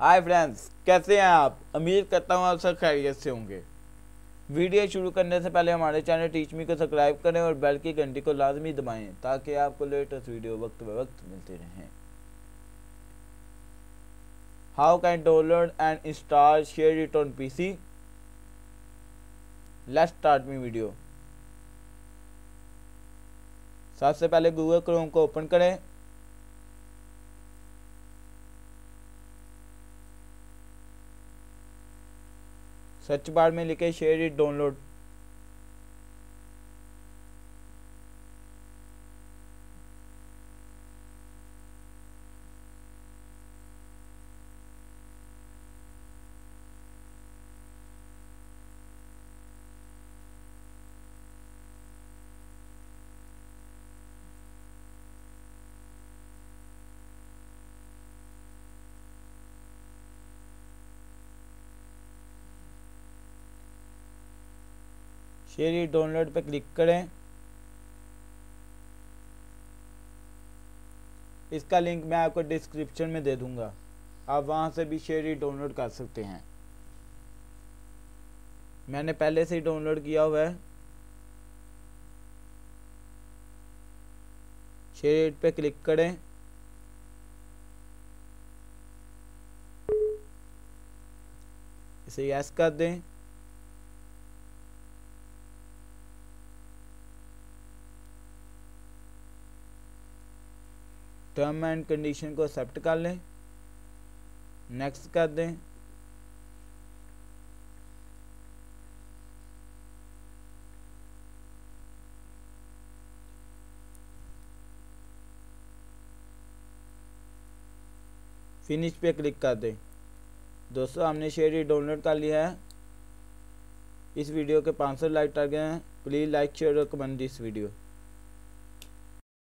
Hi friends कैसे हैं आप? उम्मीद करता हूँ आप सब खैरियत से होंगे। वीडियो शुरू करने से पहले हमारे चैनल टीच मी को सब्सक्राइब करें और बेल की घंटी को लाजमी दबाएँ, ताकि आपको लेटेस्ट वीडियो वक्त ब वक्त मिलते रहें। How can download and install SHAREit on PC let's start me video सबसे पहले गूगल क्रोम को ओपन करें। सर्च बार में लिखे share it download it download पर क्लिक करें। इसका लिंक मैं आपको डिस्क्रिप्शन में दे दूँगा। आप वहाँ से भी शेयर डाउनलोड कर सकते हैं। मैंने पहले से ही डाउनलोड किया हुआ है। शेयर पे क्लिक करें। इसे यस कर दें। टर्म एंड कंडीशन को एक्सेप्ट कर लें। नेक्स्ट कर दें। फिनिश पे क्लिक कर दें। दोस्तों, हमने शेयर ही डाउनलोड कर लिया है। इस वीडियो के 500 लाइक टारगेट हैं। प्लीज़ लाइक शेयर और कमेंट दिस वीडियो